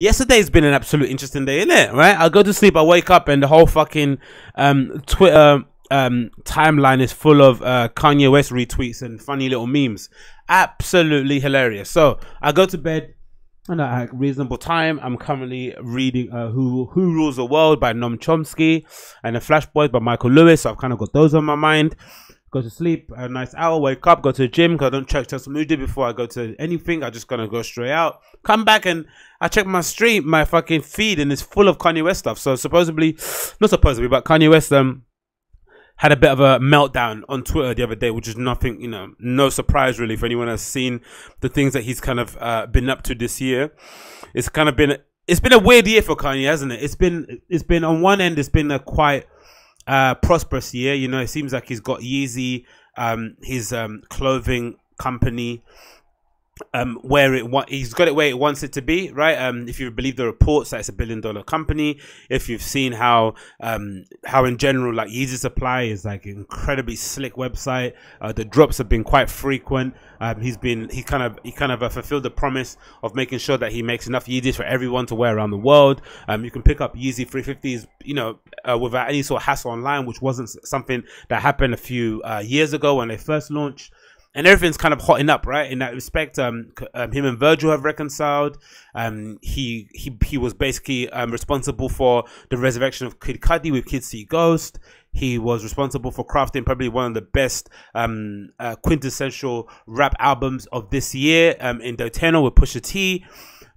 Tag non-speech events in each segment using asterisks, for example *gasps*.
Yesterday's been an absolute interesting day, isn't it? Right? I go to sleep, I wake up, and the whole fucking um, Twitter um, timeline is full of uh, Kanye West retweets and funny little memes. Absolutely hilarious. So I go to bed and at a reasonable time. I'm currently reading uh, Who Who Rules the World by Noam Chomsky and The Flash Boys by Michael Lewis. So I've kind of got those on my mind go to sleep a nice hour, wake up, go to the gym. Cause I don't check social media before I go to anything. I just gonna go straight out, come back, and I check my stream, my fucking feed, and it's full of Kanye West stuff. So supposedly, *sighs* not supposedly, but Kanye West um had a bit of a meltdown on Twitter the other day, which is nothing, you know, no surprise really for anyone that's seen the things that he's kind of uh, been up to this year. It's kind of been it's been a weird year for Kanye, hasn't it? It's been it's been on one end, it's been a quite uh, prosperous year. You know, it seems like he's got Yeezy, um, his um, clothing company um, where it he's got it where it wants it to be, right? Um, if you believe the reports that it's a billion dollar company, if you've seen how um, how in general like Yeezy Supply is like an incredibly slick website, uh, the drops have been quite frequent. Um, he's been he kind of he kind of uh, fulfilled the promise of making sure that he makes enough Yeezys for everyone to wear around the world. Um, you can pick up Yeezy 350s, you know, uh, without any sort of hassle online, which wasn't something that happened a few uh, years ago when they first launched and everything's kind of hotting up, right? In that respect, um, um him and Virgil have reconciled. Um, he he he was basically um responsible for the resurrection of Kid Cudi with Kid See Ghost. He was responsible for crafting probably one of the best um uh, quintessential rap albums of this year. Um, in Daytona with Pusha T.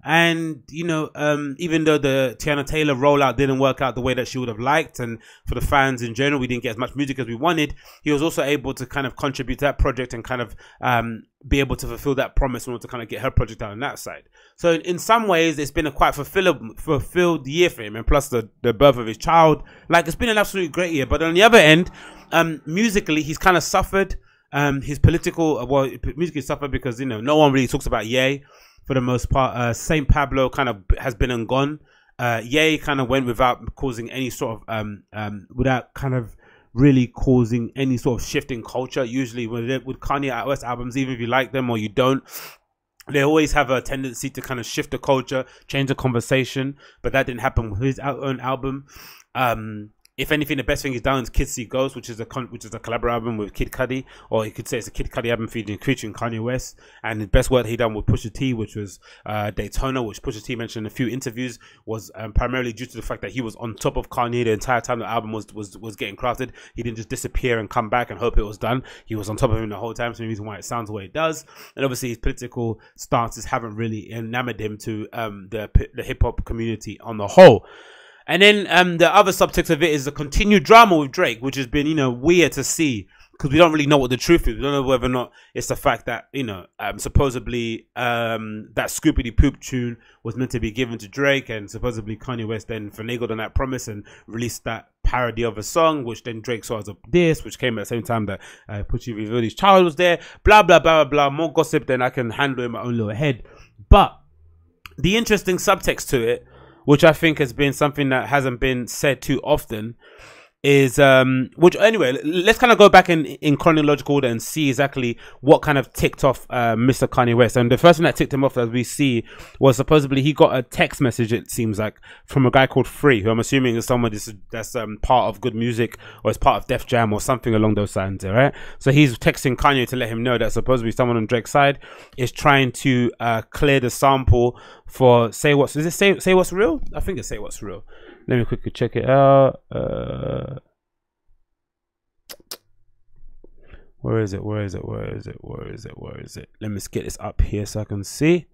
And you know, um, even though the Teyana Taylor rollout didn't work out the way that she would have liked, and for the fans in general, we didn't get as much music as we wanted. He was also able to kind of contribute to that project and kind of um, be able to fulfill that promise in order to kind of get her project out on that side. So in some ways, it's been a quite fulfilled fulfilled year for him, and plus the the birth of his child, like it's been an absolutely great year. But on the other end, um, musically, he's kind of suffered. Um, his political well, musically suffered because you know no one really talks about Ye for the most part. Uh, Saint Pablo kind of has been and gone. Uh, Ye kind of went without causing any sort of um, um, without kind of really causing any sort of shift in culture. Usually, with with Kanye West albums, even if you like them or you don't, they always have a tendency to kind of shift the culture, change the conversation. But that didn't happen with his own album. Um, if anything, the best thing he's done is Kids See Ghost, which is a which is a collab album with Kid Cudi, or you could say it's a Kid Cudi album featuring featuring Kanye West. And the best work he done with Pusha T, which was uh, Daytona, which Pusha T mentioned in a few interviews, was um, primarily due to the fact that he was on top of Kanye the entire time the album was was was getting crafted. He didn't just disappear and come back and hope it was done. He was on top of him the whole time. So the reason why it sounds the way it does. And obviously his political stances haven't really enamored him to um, the the hip hop community on the whole. And then um, the other subtext of it is the continued drama with Drake, which has been, you know, weird to see because we don't really know what the truth is. We don't know whether or not it's the fact that, you know, um, supposedly um, that Scoopity Poop tune was meant to be given to Drake, and supposedly Kanye West then finagled on that promise and released that parody of a song, which then Drake saw as a diss, which came at the same time that uh, Pucci his child was there. Blah, blah, blah, blah, blah. More gossip than I can handle in my own little head. But the interesting subtext to it which I think has been something that hasn't been said too often, is um which anyway let's kind of go back in in chronological order and see exactly what kind of ticked off uh, mr kanye west. And the first thing that ticked him off as we see was supposedly he got a text message it seems like from a guy called free who i'm assuming is someone that's, that's um part of good music or is part of def jam or something along those lines right? So he's texting kanye to let him know that supposedly someone on drake's side is trying to uh clear the sample for say what's is it say say what's real? I think it's say what's real let me quickly check it out. Uh, where is it? Where is it? Where is it? Where is it? Where is it? Let me get this up here so I can see.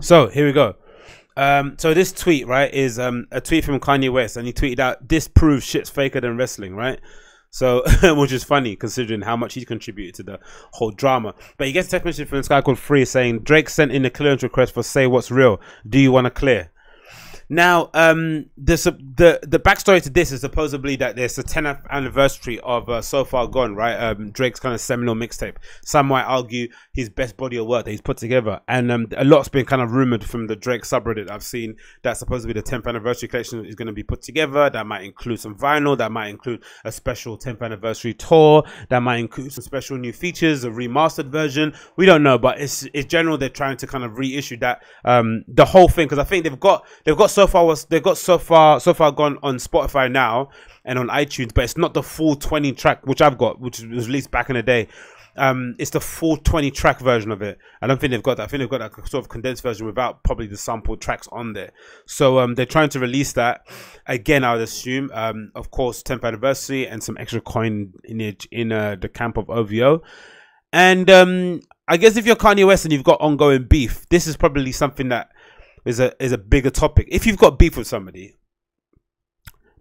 So here we go. Um, so this tweet, right, is um, a tweet from Kanye West, and he tweeted out, "This proves shit's faker than wrestling," right? So, *laughs* which is funny considering how much he contributed to the whole drama. But he gets a text message from this guy called Free saying, "Drake sent in a clearance request for Say What's Real. Do you want to clear?" Now, um, this the the backstory to this is supposedly that there's a 10th anniversary of uh, So Far Gone, right? Um, Drake's kind of seminal mixtape. Some might argue his best body of work that he's put together, and um, a lot's been kind of rumored from the Drake subreddit. I've seen that supposedly the 10th anniversary collection is going to be put together. That might include some vinyl. That might include a special 10th anniversary tour. That might include some special new features, a remastered version. We don't know, but it's it's general. They're trying to kind of reissue that um the whole thing because I think they've got they've got so far was they've got so far so far gone on Spotify now and on iTunes, but it's not the full 20 track which I've got, which was released back in the day. Um, it's the full 20 track version of it. I don't think they've got that. I think they've got that sort of condensed version without probably the sampled tracks on there. So um, they're trying to release that again. I would assume, um, of course, 10th anniversary and some extra coin in it in uh, the camp of OVO. And um, I guess if you're Kanye West and you've got ongoing beef, this is probably something that is a is a bigger topic. If you've got beef with somebody,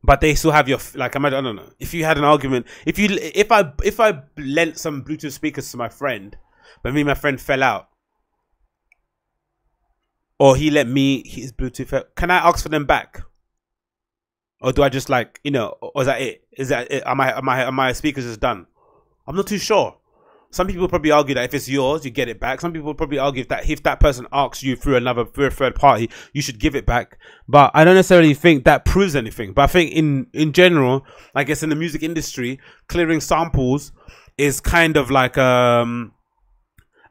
but they still have your like I don't know. If you had an argument, if you if I if I lent some Bluetooth speakers to my friend, but me and my friend fell out, or he let me his Bluetooth, can I ask for them back? Or do I just like you know? Or is that it? Is that it? Am I am I am my speakers just done? I'm not too sure. Some people probably argue that if it's yours, you get it back. Some people probably argue that if that person asks you through another through a third party, you should give it back. But I don't necessarily think that proves anything. But I think in in general, I guess in the music industry, clearing samples is kind of like um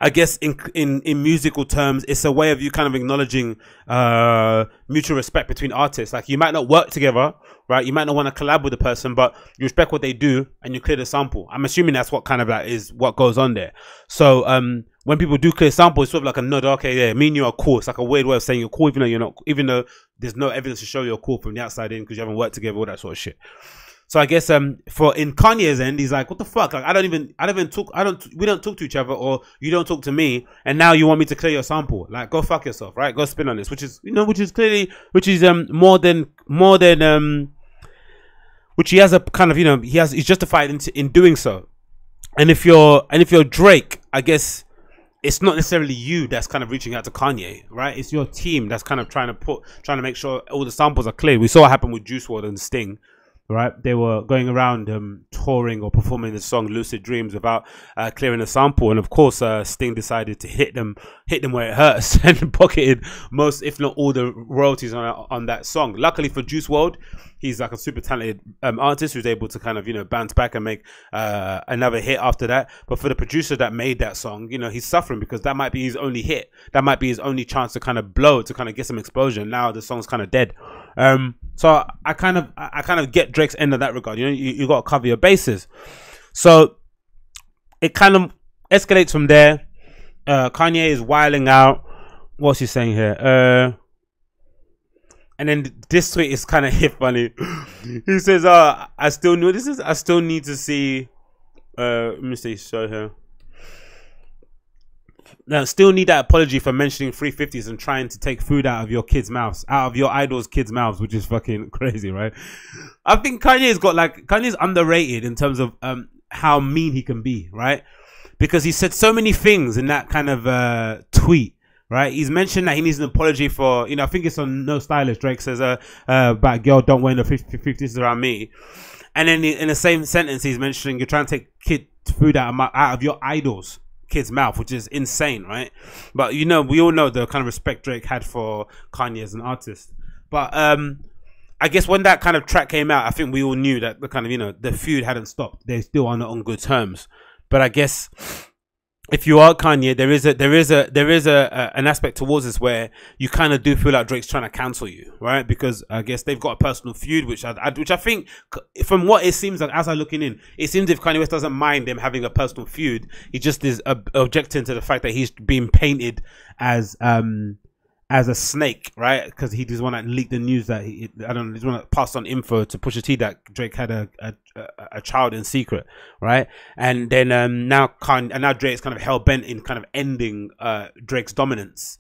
I guess in in in musical terms, it's a way of you kind of acknowledging uh, mutual respect between artists. Like you might not work together, right? You might not want to collab with the person, but you respect what they do and you clear the sample. I'm assuming that's what kind of that is what goes on there. So um, when people do clear sample, it's sort of like a nod. Okay, yeah, me and you are cool. It's like a weird way of saying you're cool, even though you're not, even though there's no evidence to show you're cool from the outside in because you haven't worked together, all that sort of shit. So I guess um for in Kanye's end, he's like, what the fuck? Like I don't even I don't even talk I don't we don't talk to each other or you don't talk to me, and now you want me to clear your sample. Like go fuck yourself, right? Go spin on this, which is you know which is clearly which is um more than more than um which he has a kind of you know he has he's justified in in doing so. And if you're and if you're Drake, I guess it's not necessarily you that's kind of reaching out to Kanye, right? It's your team that's kind of trying to put trying to make sure all the samples are clear. We saw what happened with Juice WRLD and Sting right? They were going around um, touring or performing the song "Lucid Dreams" about uh, clearing a sample, and of course, uh, Sting decided to hit them, hit them where it hurts, *laughs* and pocketed most, if not all, the royalties on on that song. Luckily for Juice WRLD, he's like a super talented um, artist who's able to kind of you know bounce back and make uh, another hit after that. But for the producer that made that song, you know, he's suffering because that might be his only hit. That might be his only chance to kind of blow to kind of get some exposure. Now the song's kind of dead. Um, so I kind of I kind of get Drake's end of that regard. You know, you, you got to cover your bases. So it kind of escalates from there. Uh, Kanye is wiling out. What's he saying here? Uh, and then this tweet is kind of *laughs* hit funny. he says, "Uh, I still know this is. I still need to see. Uh, let me see. Show here. Now, still need that apology for mentioning 350s and trying to take food out of your kids' mouths, out of your idol's kids' mouths, which is fucking *laughs* crazy, right? I think Kanye's got like Kanye's underrated in terms of um how mean he can be, right? Because he said so many things in that kind of uh tweet right? He's mentioned that he needs an apology for, you know, I think it's on No Stylist. Drake says, uh, uh about girl, don't wear the 50s around me. And then in the same sentence, he's mentioning you're trying to take kid food out of, my, out of your idols kid's mouth, which is insane, right? But you know, we all know the kind of respect Drake had for Kanye as an artist. But um I guess when that kind of track came out, I think we all knew that the kind of you know the feud hadn't stopped. They still are not on good terms. But I guess if you are Kanye, there is a there is a there is a, a an aspect towards this where you kind of do feel like Drake's trying to cancel you, right? Because I guess they've got a personal feud, which I, I which I think, from what it seems like as I'm looking in, it seems if Kanye West doesn't mind them having a personal feud, he just is ob- objecting to the fact that he's being painted as um as a snake, right? Because he just want to leak the news that he, I don't know, just want to pass on info to Pusha T that Drake had a, a, a child in secret, right? And then um, now Kanye, and now Drake's kind of hell bent in kind of ending uh, Drake's dominance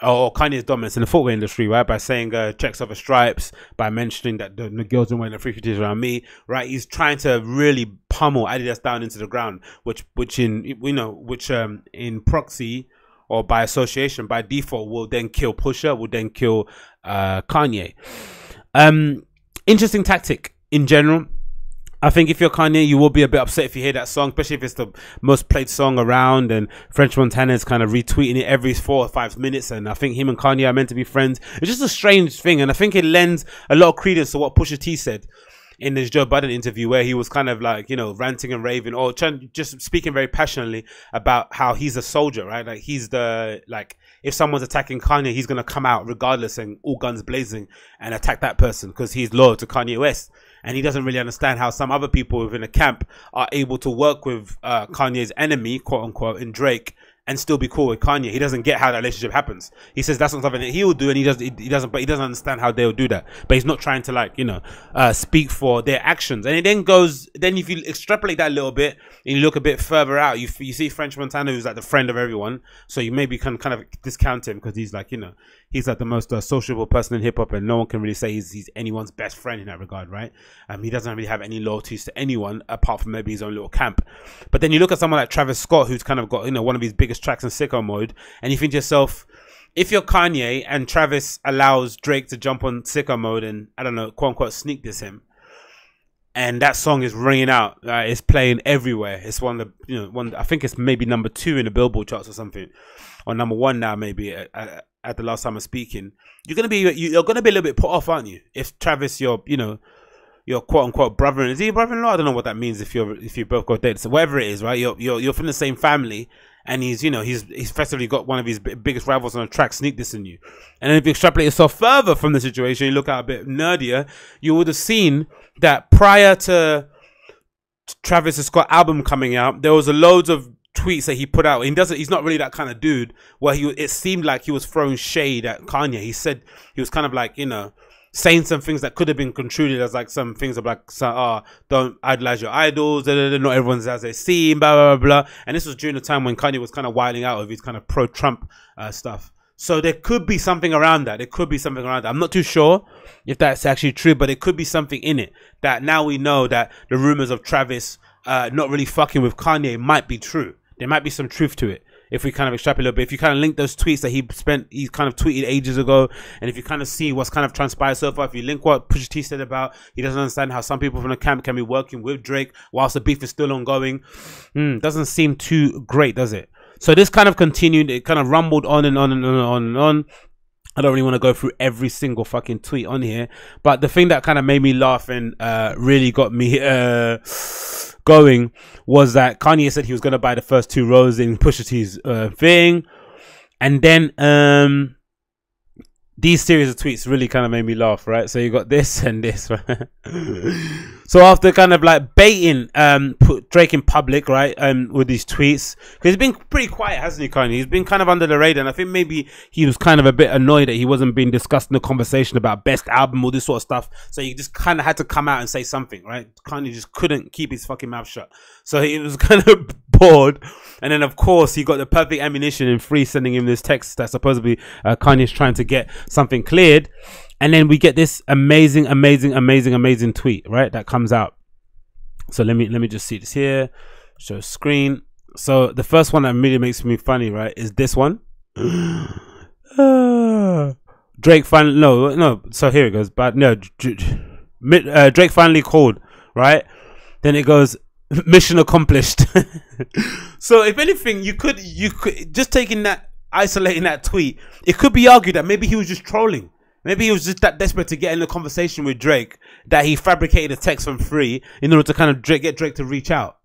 or Kanye's dominance in the footwear industry, right? By saying uh, checks over stripes, by mentioning that the, the girls don't wear the free fifties around me, right? He's trying to really pummel Adidas down into the ground, which, which in you know, which um in proxy or by association, by default, will then kill Pusha, will then kill uh, Kanye. Um, interesting tactic in general. I think if you're Kanye, you will be a bit upset if you hear that song, especially if it's the most played song around and French Montana is kind of retweeting it every four or five minutes. And I think him and Kanye are meant to be friends. It's just a strange thing. And I think it lends a lot of credence to what Pusha T said in this Joe Budden interview where he was kind of like, you know, ranting and raving or just speaking very passionately about how he's a soldier, right? Like he's the, like, if someone's attacking Kanye, he's going to come out regardless and all guns blazing and attack that person because he's loyal to Kanye West and he doesn't really understand how some other people within the camp are able to work with uh, Kanye's enemy, quote unquote, in Drake, and still be cool with Kanye. He doesn't get how that relationship happens. He says that's not something that he will do, and he does. He, he doesn't, but he doesn't understand how they'll do that. But he's not trying to like you know uh, speak for their actions. And it then goes. Then if you extrapolate that a little bit and you look a bit further out, you you see French Montana who's like the friend of everyone. So you maybe can kind of discount him because he's like you know he's like the most uh, sociable person in hip hop, and no one can really say he's, he's anyone's best friend in that regard, right? Um, he doesn't really have any loyalties to anyone apart from maybe his own little camp. But then you look at someone like Travis Scott, who's kind of got you know one of his biggest tracks in sicko mode, and you think to yourself. If you're Kanye and Travis allows Drake to jump on sicko mode and I don't know, quote unquote, sneak this him, and that song is ringing out. Uh, it's playing everywhere. It's one of the you know one. I think it's maybe number two in the Billboard charts or something, or number one now maybe at, at, the last time I'm speaking. You're gonna be you're gonna be a little bit put off, aren't you? If Travis, your you know your quote unquote brother is he brother in law? I don't know what that means if you're if you both got dated. So whatever it is, right? You're you're you're from the same family, and he's you know he's he's effectively got one of his biggest rivals on the track sneak this in you. And then if you extrapolate yourself further from the situation, you look at a bit nerdier, you would have seen that prior to Travis Scott album coming out, there was a loads of tweets that he put out. He doesn't. He's not really that kind of dude. Where he, it seemed like he was throwing shade at Kanye. He said he was kind of like you know saying some things that could have been construed as like some things of like, so, oh, don't idolize your idols. Da, da, da, not everyone's as they seem. Blah blah blah. blah. And this was during the time when Kanye was kind of wilding out of his kind of pro-Trump uh, stuff. So there could be something around that. There could be something around that. I'm not too sure if that's actually true, but it could be something in it that now we know that the rumors of Travis uh, not really fucking with Kanye might be true. There might be some truth to it if we kind of extrapolate a little bit. If you kind of link those tweets that he spent, he kind of tweeted ages ago, and if you kind of see what's kind of transpired so far, if you link what Pusha T said about he doesn't understand how some people from the camp can be working with Drake whilst the beef is still ongoing, mm, doesn't seem too great, does it? So this kind of continued. It kind of rumbled on and on and on and on and on. I don't really want to go through every single fucking tweet on here, but the thing that kind of made me laugh and uh, really got me uh, going was that Kanye said he was going to buy the first two rows in Pusha T's uh, thing, and then um, these series of tweets really kind of made me laugh, right? So you got this *laughs* and this, right? So after kind of like baiting um put Drake in public, right, um with these tweets, because he's been pretty quiet, hasn't he? Of, he's been kind of under the radar, and I think maybe he was kind of a bit annoyed that he wasn't being discussed in the conversation about best album, all this sort of stuff. So he just kind of had to come out and say something, right? Of just couldn't keep his fucking mouth shut. So he was *laughs* kind of bored. And then, of course, he got the perfect ammunition in free sending him this text that supposedly uh, Kanye's trying to get something cleared. And then we get this amazing, amazing, amazing, amazing tweet, right? That comes out. So let me let me just see this here. Show screen. So the first one that really makes me funny, right, is this one. *gasps* Drake finally no no. So here it goes. But no, uh, Drake finally called, right? Then it goes *laughs* mission accomplished. *laughs* so if anything, you could you could just taking that isolating that tweet, it could be argued that maybe he was just trolling. Maybe he was just that desperate to get in a conversation with Drake that he fabricated a text from free in order to kind of get Drake to reach out.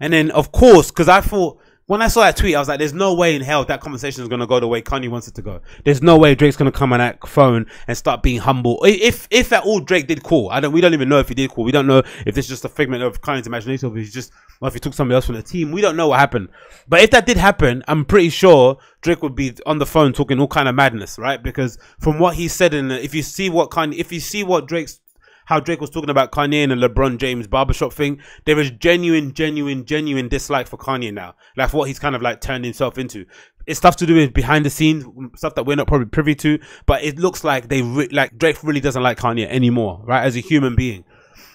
And then, of course, because I thought when I saw that tweet, I was like, "There's no way in hell that conversation is gonna go the way Kanye wants it to go. There's no way Drake's gonna come on that phone and start being humble. If if at all Drake did call, I don't. We don't even know if he did call. We don't know if this is just a figment of Kanye's imagination, or if he's just, or if he took somebody else from the team. We don't know what happened. But if that did happen, I'm pretty sure Drake would be on the phone talking all kind of madness, right? Because from what he said in, the, if you see what Kanye, if you see what Drake's how Drake was talking about Kanye and the LeBron James barbershop thing, there is genuine, genuine, genuine dislike for Kanye now. Like what he's kind of like turned himself into. It's stuff to do with behind the scenes, stuff that we're not probably privy to, but it looks like they like Drake really doesn't like Kanye anymore, right? As a human being.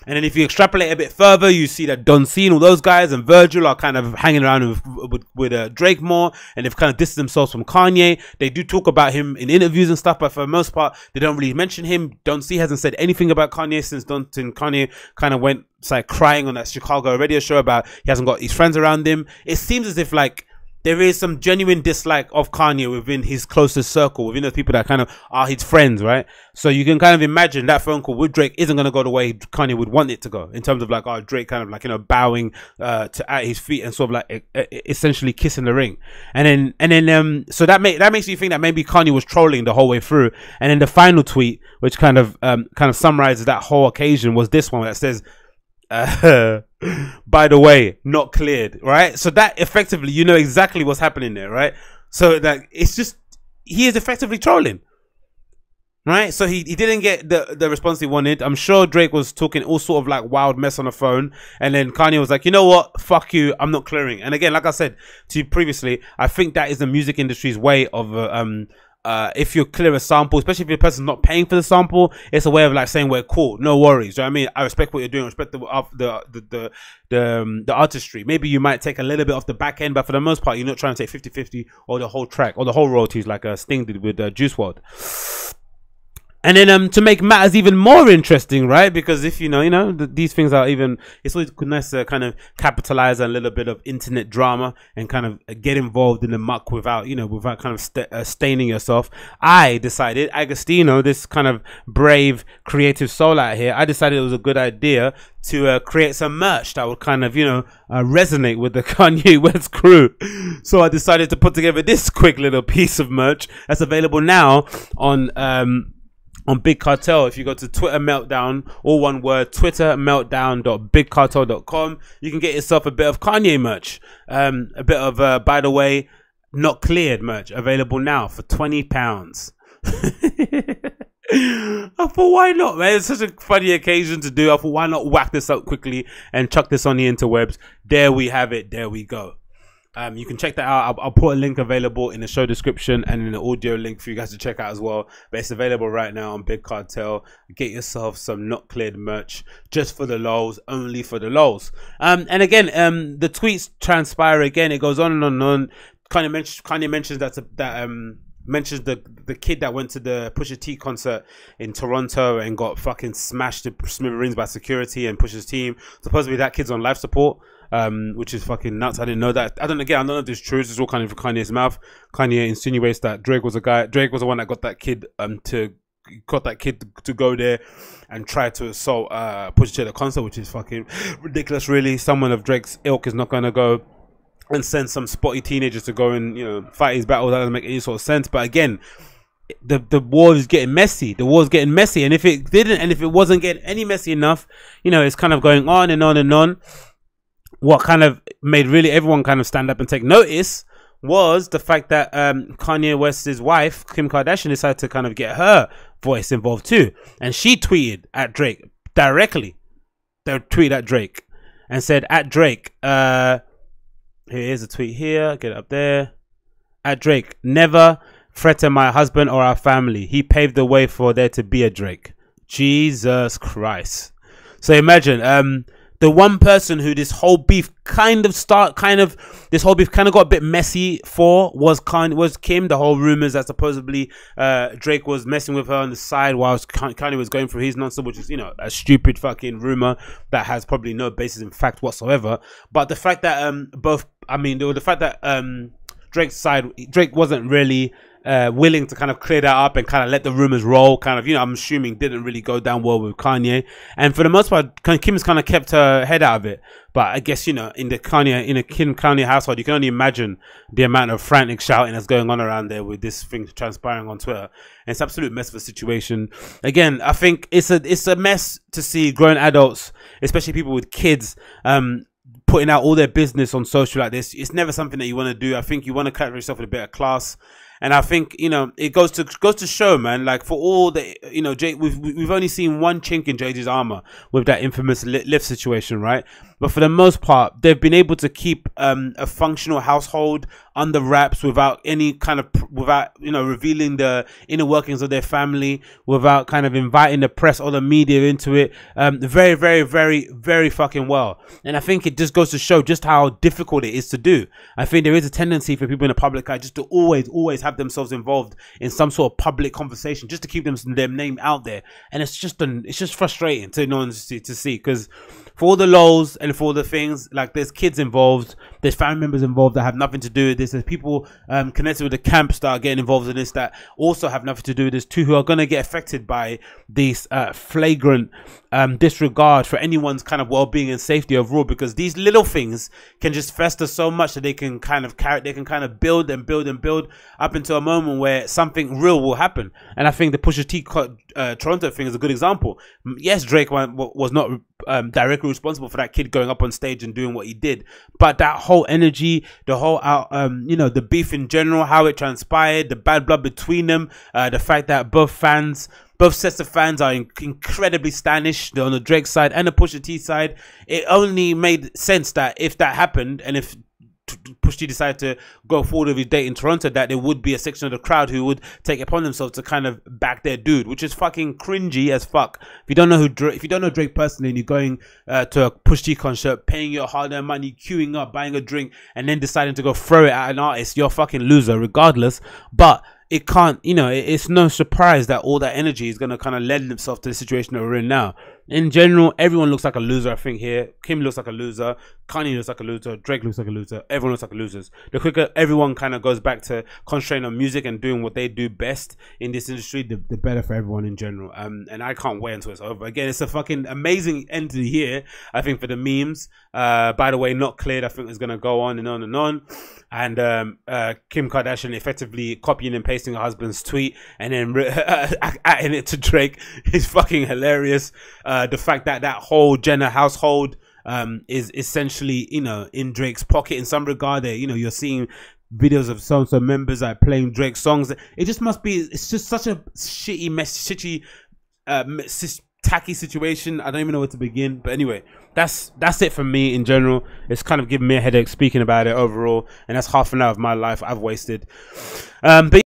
And then if you extrapolate a bit further, you see that Don C and all those guys and Virgil are kind of hanging around with with, with uh, Drake more, and they've kind of distanced themselves from Kanye. They do talk about him in interviews and stuff, but for the most part, they don't really mention him. Don C hasn't said anything about Kanye since Don Kanye kind of went like crying on that Chicago radio show about he hasn't got his friends around him. It seems as if like there is some genuine dislike of Kanye within his closest circle, within those people that kind of are his friends, right? So you can kind of imagine that phone call with Drake isn't going to go the way Kanye would want it to go in terms of like, oh, Drake kind of like, you know, bowing, uh, to at his feet and sort of like essentially kissing the ring. And then, and then, um, so that make, that makes you think that maybe Kanye was trolling the whole way through. And then the final tweet, which kind of, um, kind of summarizes that whole occasion was this one that says, uh, *laughs* by the way, not cleared, right? So that effectively, you know exactly what's happening there, right? So that it's just he is effectively trolling, right? So he, he didn't get the the response he wanted. I'm sure Drake was talking all sort of like wild mess on the phone, and then Kanye was like, you know what, fuck you, I'm not clearing. And again, like I said to you previously, I think that is the music industry's way of uh, um uh, if you clear a sample, especially if the person's not paying for the sample, it's a way of like saying we're cool, no worries. You know what I mean? I respect what you're doing, respect the the the the the, um, the, artistry. Maybe you might take a little bit off the back end, but for the most part, you're not trying to take 50-50 or the whole track or the whole royalties like a Sting did with uh, Juice WRLD. And then um to make matters even more interesting, right? Because if you know, you know, th these things are even it's always nice to kind of capitalize on a little bit of internet drama and kind of get involved in the muck without, you know, without kind of st uh, staining yourself. I decided, Agostinho, this kind of brave creative soul out here, I decided it was a good idea to uh, create some merch that would kind of, you know, uh, resonate with the *laughs* Kanye West crew. So I decided to put together this quick little piece of merch that's available now on um on Big Cartel. If you go to Twitter Meltdown, all one word, Twitter Meltdown.bigcartel.com, you can get yourself a bit of Kanye merch. Um, a bit of, uh, by the way, not cleared merch available now for twenty pounds. *laughs* I thought, why not, man? It's such a funny occasion to do. I thought, why not whack this up quickly and chuck this on the interwebs? There we have it. There we go. Um, you can check that out. I'll, I'll, put a link available in the show description and in the audio link for you guys to check out as well. But it's available right now on Big Cartel. Get yourself some not cleared merch just for the lows, only for the lows. Um, and again, um, the tweets transpire again. It goes on and on and on. Kind of mentions, kind of mentions that that um mentions the the kid that went to the Pusha T concert in Toronto and got fucking smashed to smithereens by security and Pusha's team. Supposedly that kid's on life support um, which is fucking nuts. I didn't know that. I don't again. I don't know if this is true. This is all kind of Kanye's mouth. Kanye insinuates that Drake was a guy. Drake was the one that got that kid um to got that kid to go there and try to assault uh push to the concert, which is fucking ridiculous. Really, someone of Drake's ilk is not gonna go and send some spotty teenagers to go and you know fight his battle. That doesn't make any sort of sense. But again, the the war is getting messy. The war is getting messy, and if it didn't, and if it wasn't getting any messy enough, you know, it's kind of going on and on and on what kind of made really everyone kind of stand up and take notice was the fact that um, Kanye West's wife, Kim Kardashian, decided to kind of get her voice involved too. And she tweeted at Drake directly. They tweeted at Drake and said, at Drake, uh, here's a tweet here, get it up there. At Drake, never threaten my husband or our family. He paved the way for there to be a Drake. Jesus Christ. So imagine, um, the one person who this whole beef kind of start kind of this whole beef kind of got a bit messy for was kind was Kim. The whole rumors that supposedly uh, Drake was messing with her on the side whilst Kanye was going through his nonsense, which is you know a stupid fucking rumor that has probably no basis in fact whatsoever. But the fact that um both I mean the, the fact that um Drake's side Drake wasn't really uh, willing to kind of clear that up and kind of let the rumors roll. Kind of, you know, I'm assuming didn't really go down well with Kanye. And for the most part, Kim's kind of kept her head out of it. But I guess you know, in the Kanye, in a Kim Kanye household, you can only imagine the amount of frantic shouting that's going on around there with this thing transpiring on Twitter. And it's absolute mess of a situation. Again, I think it's a it's a mess to see grown adults, especially people with kids, um, putting out all their business on social like this. It's never something that you want to do. I think you want to carry yourself with a bit of class. And I think you know it goes to goes to show, man. Like for all the you know, Jay, we've we've only seen one chink in Jay-Z's armor with that infamous lift situation, right? But for the most part, they've been able to keep um, a functional household under wraps without any kind of without you know revealing the inner workings of their family, without kind of inviting the press or the media into it. Um, very, very, very, very fucking well. And I think it just goes to show just how difficult it is to do. I think there is a tendency for people in the public eye just to always, always have themselves involved in some sort of public conversation, just to keep them their name out there. And it's just an, it's just frustrating to know to see to see because for all the lows and for the things like there's kids involved there's family members involved that have nothing to do with this. There's people um, connected with the camps that are getting involved in this that also have nothing to do with this too who are going to get affected by this uh, flagrant um, disregard for anyone's kind of well-being and safety overall because these little things can just fester so much that they can kind of carry they can kind of build and build and build up into a moment where something real will happen. And i think the pusha t uh, toronto thing is a good example. Yes drake was not um, directly responsible for that kid going up on stage and doing what he did. But that whole energy, the whole out, um, you know, the beef in general, how it transpired, the bad blood between them, uh, the fact that both fans both sets of fans are incredibly Stanish on the Drake side and the Pusha T side. It only made sense that if that happened and if Push T decided to go forward with his date in Toronto, that there would be a section of the crowd who would take upon themselves to kind of back their dude, which is fucking cringy as fuck. If you don't know who Drake, if you don't know Drake personally, and you're going uh, to a Push T concert, paying your hard-earned money, queuing up, buying a drink, and then deciding to go throw it at an artist, you're a fucking loser, regardless. But it can't, you know, it's no surprise that all that energy is going to kind of lend itself to the situation that we're in now in general, everyone looks like a loser. I think here, Kim looks like a loser, Kanye looks like a loser, Drake looks like a loser. Everyone looks like losers. The quicker everyone kind of goes back to concentrating on music and doing what they do best in this industry, the, the better for everyone in general. Um, and I can't wait until it's over. Again, it's a fucking amazing end to the year. I think for the memes. Uh, by the way, not cleared. I think is gonna go on and on and on. And um, uh, Kim Kardashian effectively copying and pasting her husband's tweet and then *laughs* adding it to Drake is fucking hilarious. Uh, uh, the fact that that whole Jenner household um, is essentially, you know, in Drake's pocket in some regard. There, you know, you're seeing videos of so and so members like playing Drake songs. It just must be. It's just such a shitty, mess, shitty, uh, tacky situation. I don't even know where to begin. But anyway, that's that's it for me in general. It's kind of giving me a headache speaking about it overall, and that's half an hour of my life I've wasted. Um, but